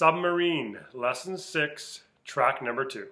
Submarine, Lesson 6, Track Number 2.